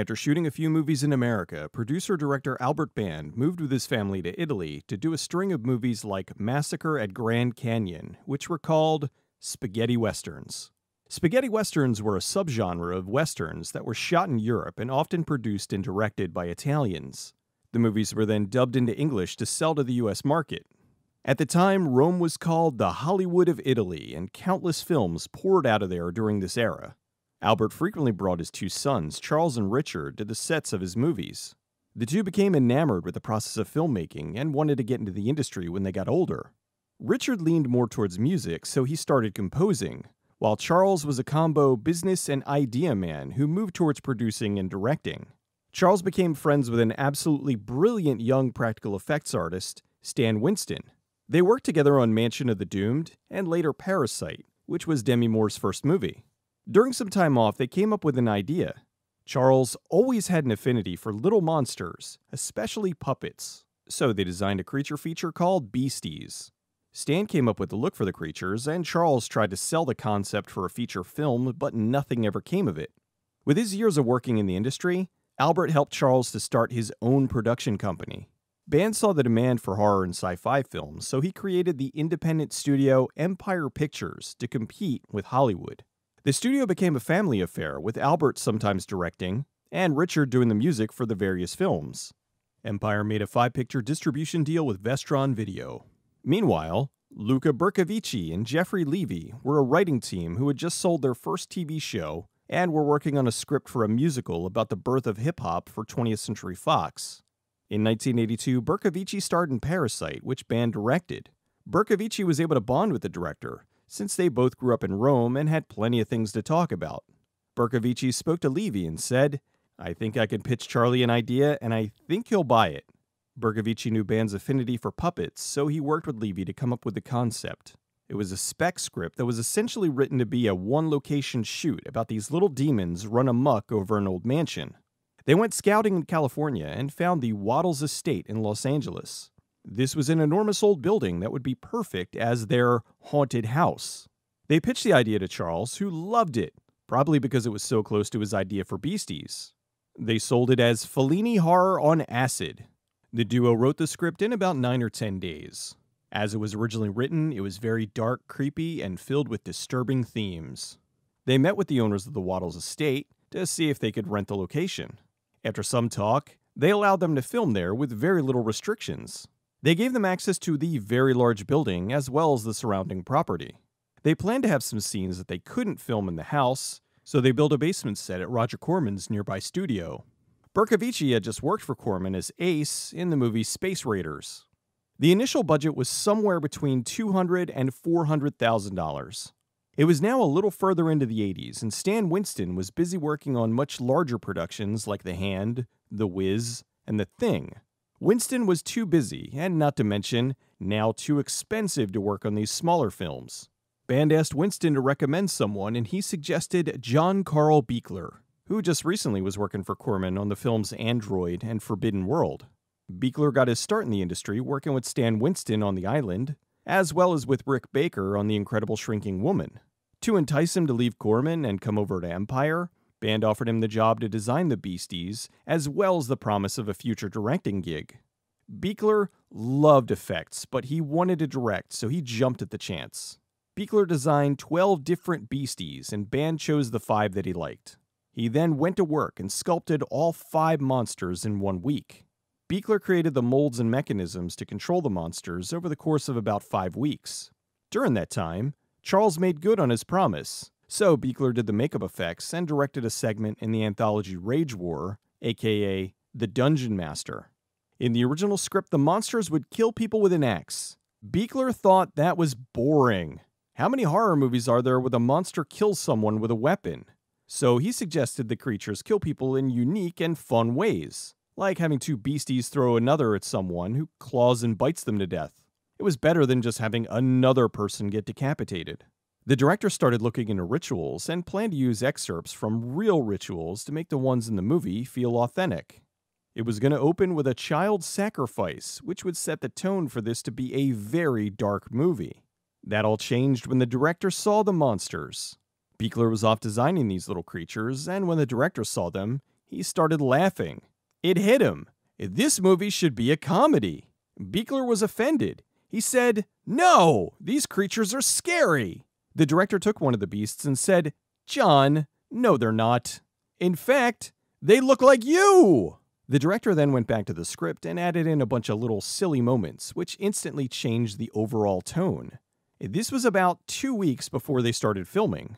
After shooting a few movies in America, producer director Albert Band moved with his family to Italy to do a string of movies like Massacre at Grand Canyon, which were called spaghetti westerns. Spaghetti westerns were a subgenre of westerns that were shot in Europe and often produced and directed by Italians. The movies were then dubbed into English to sell to the US market. At the time, Rome was called the Hollywood of Italy, and countless films poured out of there during this era. Albert frequently brought his two sons, Charles and Richard, to the sets of his movies. The two became enamored with the process of filmmaking and wanted to get into the industry when they got older. Richard leaned more towards music, so he started composing, while Charles was a combo business and idea man who moved towards producing and directing. Charles became friends with an absolutely brilliant young practical effects artist, Stan Winston. They worked together on Mansion of the Doomed and later Parasite, which was Demi Moore's first movie. During some time off, they came up with an idea. Charles always had an affinity for little monsters, especially puppets, so they designed a creature feature called Beasties. Stan came up with the look for the creatures, and Charles tried to sell the concept for a feature film, but nothing ever came of it. With his years of working in the industry, Albert helped Charles to start his own production company. Band saw the demand for horror and sci fi films, so he created the independent studio Empire Pictures to compete with Hollywood. The studio became a family affair, with Albert sometimes directing and Richard doing the music for the various films. Empire made a five picture distribution deal with Vestron Video. Meanwhile, Luca Bercovici and Jeffrey Levy were a writing team who had just sold their first TV show and were working on a script for a musical about the birth of hip hop for 20th Century Fox. In 1982, Bercovici starred in Parasite, which Band directed. Bercovici was able to bond with the director, since they both grew up in Rome and had plenty of things to talk about. Bercovici spoke to Levy and said, I think I can pitch Charlie an idea and I think he'll buy it. Bercovici knew Band's affinity for puppets, so he worked with Levy to come up with the concept. It was a spec script that was essentially written to be a one location shoot about these little demons run amuck over an old mansion. They went scouting in California and found the Wattles Estate in Los Angeles. This was an enormous old building that would be perfect as their haunted house. They pitched the idea to Charles, who loved it, probably because it was so close to his idea for Beasties. They sold it as Fellini Horror on Acid. The duo wrote the script in about 9 or 10 days. As it was originally written, it was very dark, creepy, and filled with disturbing themes. They met with the owners of the Wattles estate to see if they could rent the location. After some talk, they allowed them to film there with very little restrictions. They gave them access to the very large building as well as the surrounding property. They planned to have some scenes that they couldn't film in the house, so they built a basement set at Roger Corman's nearby studio. Bercovici had just worked for Corman as Ace in the movie Space Raiders. The initial budget was somewhere between $200 and $400,000. It was now a little further into the 80s, and Stan Winston was busy working on much larger productions like The Hand, The Wiz, and The Thing. Winston was too busy, and not to mention, now too expensive to work on these smaller films. Band asked Winston to recommend someone, and he suggested John Carl Buechler, who just recently was working for Corman on the films Android and Forbidden World. Buechler got his start in the industry working with Stan Winston on The Island, as well as with Rick Baker on The Incredible Shrinking Woman. To entice him to leave Corman and come over to Empire, Band offered him the job to design the Beasties, as well as the promise of a future directing gig. Buechler loved effects, but he wanted to direct, so he jumped at the chance. Buechler designed 12 different Beasties, and Band chose the five that he liked. He then went to work and sculpted all five monsters in one week. Buechler created the molds and mechanisms to control the monsters over the course of about five weeks. During that time, Charles made good on his promise so Buechler did the makeup effects and directed a segment in the anthology Rage War, aka The Dungeon Master. In the original script, the monsters would kill people with an axe. Buechler thought that was boring. How many horror movies are there where the monster kills someone with a weapon? So he suggested the creatures kill people in unique and fun ways, like having two beasties throw another at someone who claws and bites them to death. It was better than just having another person get decapitated. The director started looking into rituals and planned to use excerpts from real rituals to make the ones in the movie feel authentic. It was going to open with a child sacrifice, which would set the tone for this to be a very dark movie. That all changed when the director saw the monsters. Buechler was off designing these little creatures, and when the director saw them, He started laughing. It hit him. This movie should be a comedy. Buechler was offended. He said, No, these creatures are scary. The director took one of the beasts and said, John, no, they're not. In fact, they look like you. The director then went back to the script and added in a bunch of little silly moments, which instantly changed the overall tone. This was about two weeks before they started filming.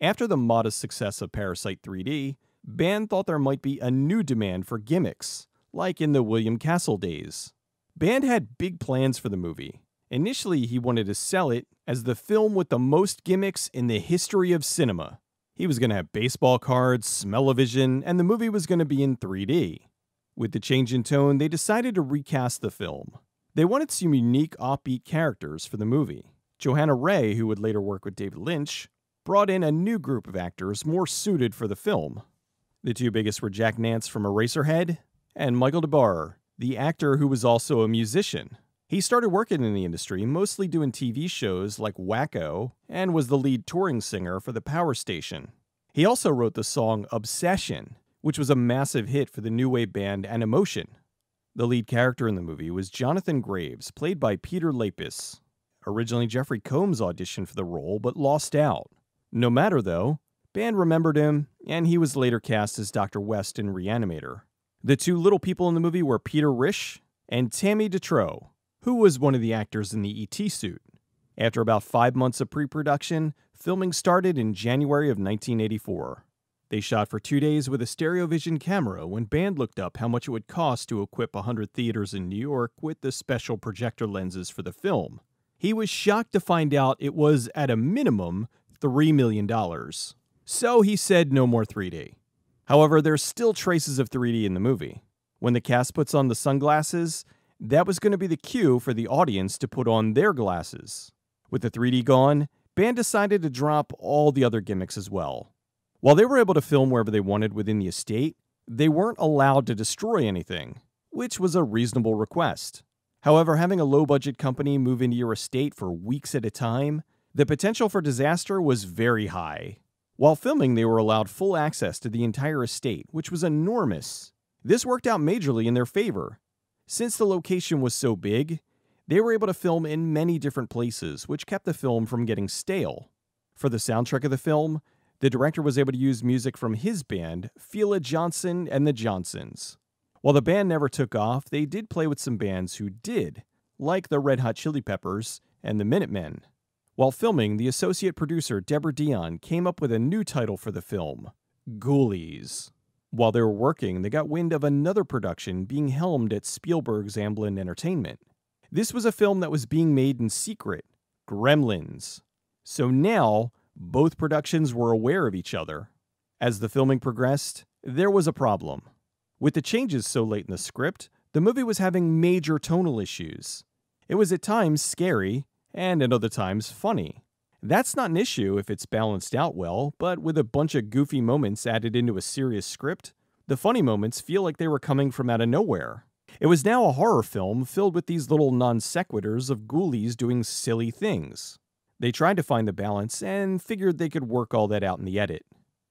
After the modest success of Parasite 3D, Band thought there might be a new demand for gimmicks, like in the William Castle days. Band had big plans for the movie. Initially, he wanted to sell it as the film with the most gimmicks in the history of cinema. He was going to have baseball cards, smell-o-vision, and the movie was going to be in 3D. With the change in tone, they decided to recast the film. They wanted some unique offbeat characters for the movie. Johanna Ray, who would later work with David Lynch, brought in a new group of actors more suited for the film. The two biggest were Jack Nance from Eraserhead and Michael Des the actor who was also a musician. He started working in the industry, mostly doing TV shows like Wacko, and was the lead touring singer for the Power Station. He also wrote the song Obsession, which was a massive hit for the new wave band Animotion. The lead character in the movie was Jonathan Graves, played by Peter Liapis. Originally, Jeffrey Combs auditioned for the role but lost out. No matter though, band remembered him, and he was later cast as Dr. West in Reanimator. The two little people in the movie were Peter Risch and Tammy De Treaux, who was one of the actors in the ET suit. After about five months of pre production, filming started in January of 1984. They shot for two days with a Stereovision camera when Band looked up how much it would cost to equip 100 theaters in New York with the special projector lenses for the film. He was shocked to find out it was, at a minimum, $3 million. So he said no more 3D. However, there's still traces of 3D in the movie. When the cast puts on the sunglasses, that was going to be the cue for the audience to put on their glasses. With the 3D gone, Band decided to drop all the other gimmicks as well. While they were able to film wherever they wanted within the estate, they weren't allowed to destroy anything, which was a reasonable request. However, having a low budget company move into your estate for weeks at a time, the potential for disaster was very high. While filming, they were allowed full access to the entire estate, which was enormous. This worked out majorly in their favor. Since the location was so big, they were able to film in many different places, which kept the film from getting stale. For the soundtrack of the film, the director was able to use music from his band, Fela Johnson and the Johnsons. While the band never took off, they did play with some bands who did, like the Red Hot Chili Peppers and the Minutemen. While filming, the associate producer Deborah Dion came up with a new title for the film Ghoulies. While they were working, they got wind of another production being helmed at Spielberg's Amblin Entertainment. This was a film that was being made in secret Gremlins. So now, both productions were aware of each other. As the filming progressed, there was a problem. With the changes so late in the script, the movie was having major tonal issues. It was at times scary, and at other times funny. That's not an issue if it's balanced out well, but with a bunch of goofy moments added into a serious script, the funny moments feel like they were coming from out of nowhere. It was now a horror film filled with these little non sequiturs of ghoulies doing silly things. They tried to find the balance and figured they could work all that out in the edit.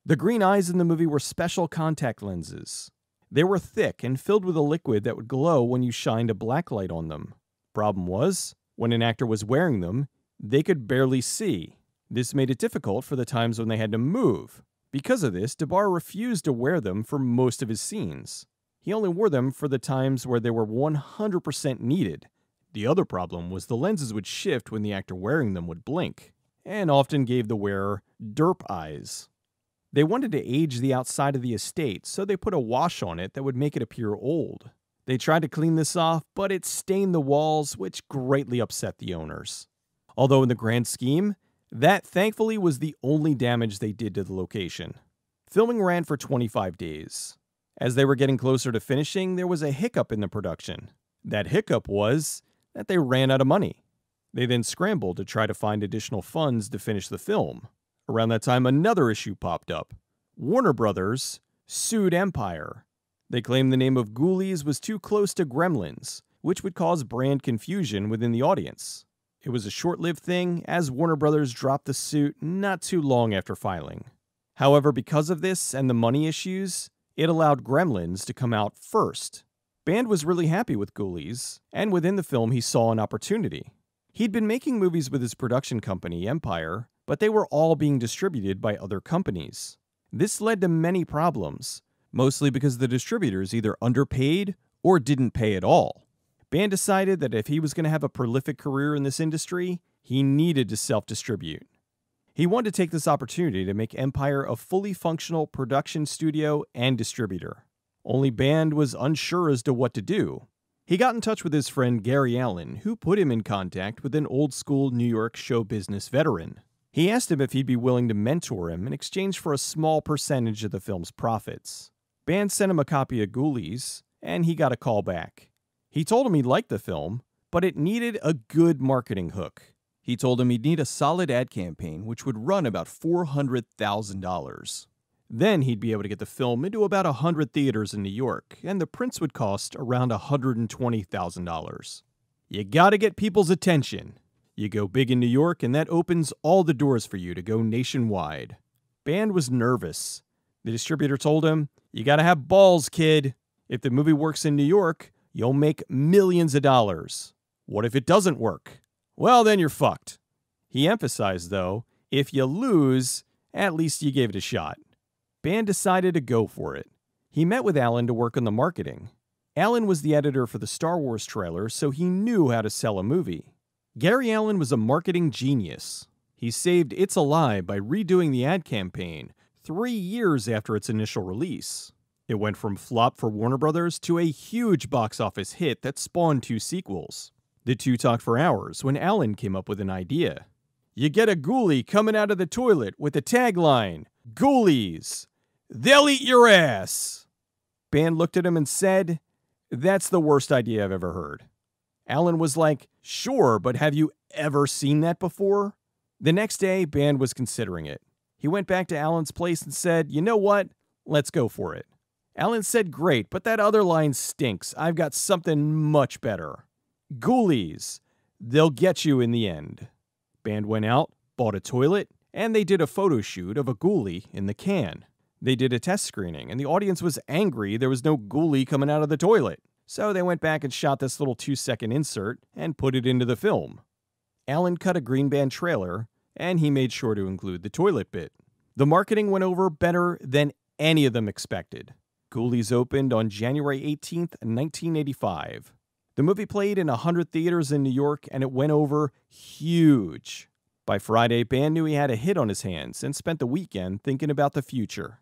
The green eyes in the movie were special contact lenses. They were thick and filled with a liquid that would glow when you shined a black light on them. Problem was, when an actor was wearing them, they could barely see. This made it difficult for the times when they had to move. Because of this, Des Barres refused to wear them for most of his scenes. He only wore them for the times where they were 100% needed, the other problem was the lenses would shift when the actor wearing them would blink, and often gave the wearer derp eyes. They wanted to age the outside of the estate, so they put a wash on it that would make it appear old. They tried to clean this off, but it stained the walls, which greatly upset the owners. Although, in the grand scheme, that thankfully was the only damage they did to the location. Filming ran for 25 days. As they were getting closer to finishing, there was a hiccup in the production. That hiccup was that they ran out of money. They then scrambled to try to find additional funds to finish the film. Around that time, another issue popped up. Warner Brothers sued Empire. They claimed the name of Ghoulies was too close to Gremlins, which would cause brand confusion within the audience. It was a short lived thing, as Warner Brothers dropped the suit not too long after filing. However, because of this and the money issues, It allowed Gremlins to come out first. Band was really happy with Ghoulies, and within the film, he saw an opportunity. He'd been making movies with his production company, Empire, but they were all being distributed by other companies. This led to many problems, mostly because the distributors either underpaid or didn't pay at all. Band decided that if he was going to have a prolific career in this industry, he needed to self distribute. He wanted to take this opportunity to make Empire a fully functional production studio and distributor. Only Band was unsure as to what to do. He got in touch with his friend Gary Allen, who put him in contact with an old school New York show business veteran. He asked him if he'd be willing to mentor him in exchange for a small percentage of the film's profits. Band sent him a copy of Ghoulies, and he got a call back. He told him he liked the film, but it needed a good marketing hook. He told him he'd need a solid ad campaign, which would run about $400,000. Then he'd be able to get the film into about 100 theaters in New York, and the prints would cost around $120,000. You gotta get people's attention. You go big in New York, and that opens all the doors for you to go nationwide. Band was nervous. The distributor told him, You gotta have balls, kid. If the movie works in New York, you'll make millions of dollars. What if it doesn't work? Well, then you're fucked. He emphasized, though, if you lose, at least you gave it a shot. Band decided to go for it. He met with Allen to work on the marketing. Allen was the editor for the Star Wars trailer, so he knew how to sell a movie. Gary Allen was a marketing genius. He saved It's Alive by redoing the ad campaign three years after its initial release. It went from flop for Warner Brothers to a huge box office hit that spawned two sequels. The two talked for hours when Allen came up with an idea. You get a ghoulie coming out of the toilet with the tagline Ghoulies! They'll eat your ass! Band looked at him and said, That's the worst idea I've ever heard. Allen was like, Sure, but have you ever seen that before? The next day, Band was considering it. He went back to Allen's place and said, You know what? Let's go for it. Allen said, Great, but that other line stinks. I've got something much better. Ghoulies. They'll get you in the end. Band went out, bought a toilet, and they did a photo shoot of a ghoulie in the can. They did a test screening, and the audience was angry there was no ghoulie coming out of the toilet. So they went back and shot this little two second insert and put it into the film. Allen cut a green band trailer, and he made sure to include the toilet bit. The marketing went over better than any of them expected. Ghoulies opened on January 18, 1985. The movie played in 100 theaters in New York and it went over huge. By Friday, Band knew he had a hit on his hands and spent the weekend thinking about the future.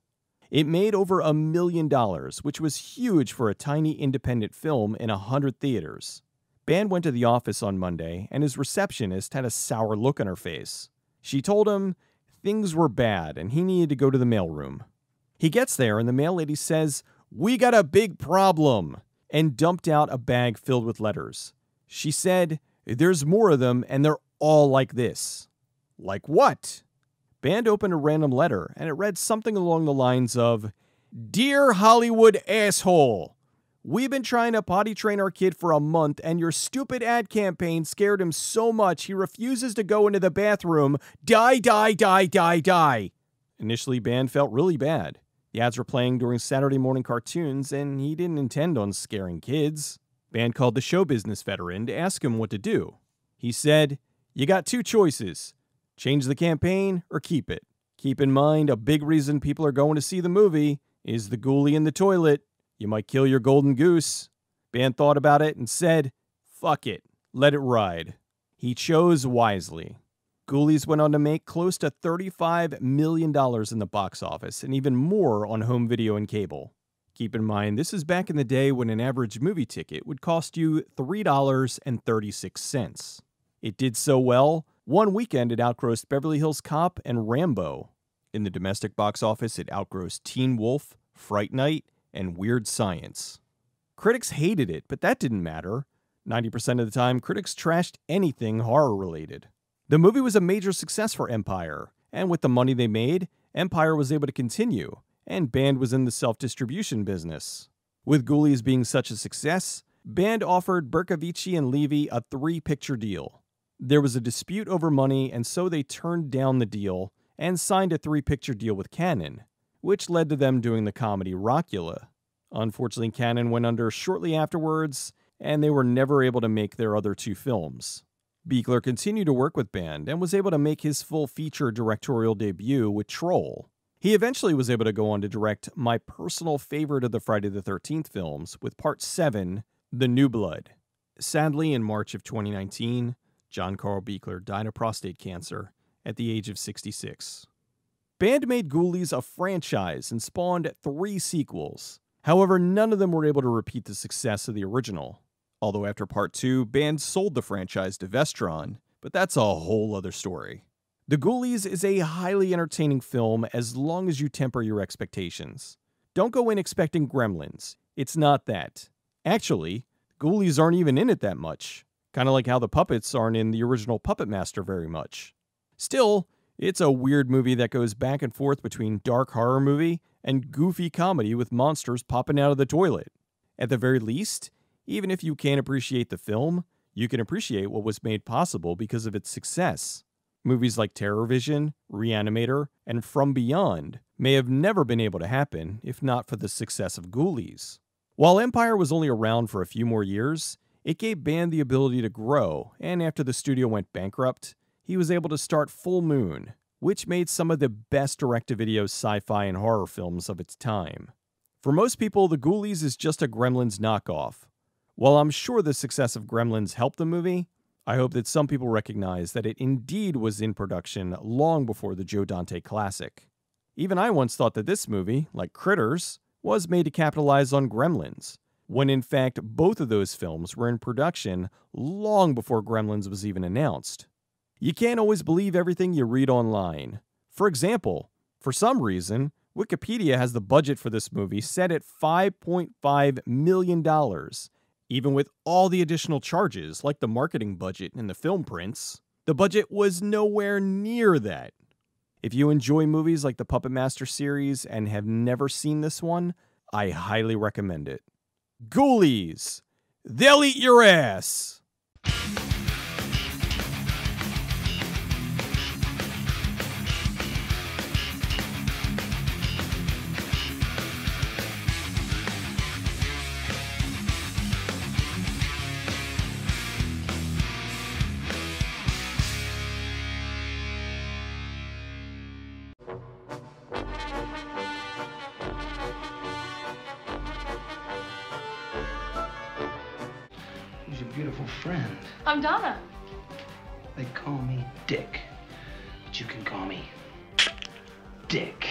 It made over a million dollars, which was huge for a tiny independent film in 100 theaters. Band went to the office on Monday and his receptionist had a sour look on her face. She told him things were bad and he needed to go to the mailroom. He gets there, and the mail lady says, We got a big problem, and dumped out a bag filled with letters. She said, There's more of them, and they're all like this. Like what? Band opened a random letter, and it read something along the lines of Dear Hollywood asshole, We've been trying to potty train our kid for a month, and your stupid ad campaign scared him so much he refuses to go into the bathroom. Die, die, die, die, die. Initially, Band felt really bad. The ads were playing during Saturday morning cartoons, and he didn't intend on scaring kids. Band called the show business veteran to ask him what to do. He said, You got two choices change the campaign or keep it. Keep in mind, a big reason people are going to see the movie is the ghoulie in the toilet. You might kill your golden goose. Band thought about it and said, Fuck it, let it ride. He chose wisely. Ghoulies went on to make close to $35 million in the box office and even more on home video and cable. Keep in mind, this is back in the day when an average movie ticket would cost you $3.36. It did so well, one weekend it outgrossed Beverly Hills Cop and Rambo. In the domestic box office, it outgrossed Teen Wolf, Fright Night, and Weird Science. Critics hated it, but that didn't matter. 90% of the time, critics trashed anything horror related. The movie was a major success for Empire, and with the money they made, Empire was able to continue, and Band was in the self distribution business. With Ghoulies being such a success, Band offered Bercovici and Levy a three picture deal. There was a dispute over money, and so they turned down the deal and signed a three picture deal with Cannon. which led to them doing the comedy Rockula. Unfortunately, Cannon went under shortly afterwards, and they were never able to make their other two films. Buechler continued to work with Band and was able to make his full feature directorial debut with Troll. He eventually was able to go on to direct my personal favorite of the Friday the 13th films with Part 7, The New Blood. Sadly, in March of 2019, John Carl Buechler died of prostate cancer at the age of 66. Band made Ghoulies a franchise and spawned three sequels. However, none of them were able to repeat the success of the original. Although after part 2, Band sold the franchise to Vestron, but that's a whole other story. The Ghoulies is a highly entertaining film as long as you temper your expectations. Don't go in expecting gremlins. It's not that. Actually, Ghoulies aren't even in it that much, kind of like how the puppets aren't in the original Puppet Master very much. Still, it's a weird movie that goes back and forth between dark horror movie and goofy comedy with monsters popping out of the toilet. At the very least, even if you can't appreciate the film, you can appreciate what was made possible because of its success. Movies like Terror Vision, Reanimator, and From Beyond may have never been able to happen if not for the success of Ghoulies. While Empire was only around for a few more years, it gave Band the ability to grow, and after the studio went bankrupt, he was able to start Full Moon, which made some of the best direct-to-video sci-fi and horror films of its time. For most people, The Ghoulies is just a Gremlins knockoff. While I'm sure the success of Gremlins helped the movie, I hope that some people recognize that it indeed was in production long before the Joe Dante classic. Even I once thought that this movie, like Critters, was made to capitalize on Gremlins, when in fact both of those films were in production long before Gremlins was even announced. You can't always believe everything you read online. For example, for some reason, Wikipedia has the budget for this movie set at $5.5 million, even with all the additional charges like the marketing budget and the film prints. The budget was nowhere near that. If you enjoy movies like the Puppet Master series and have never seen this one, I highly recommend it. Ghoulies! They'll eat your ass! Beautiful friend? I'm Donna. They call me Dick, but you can call me Dick.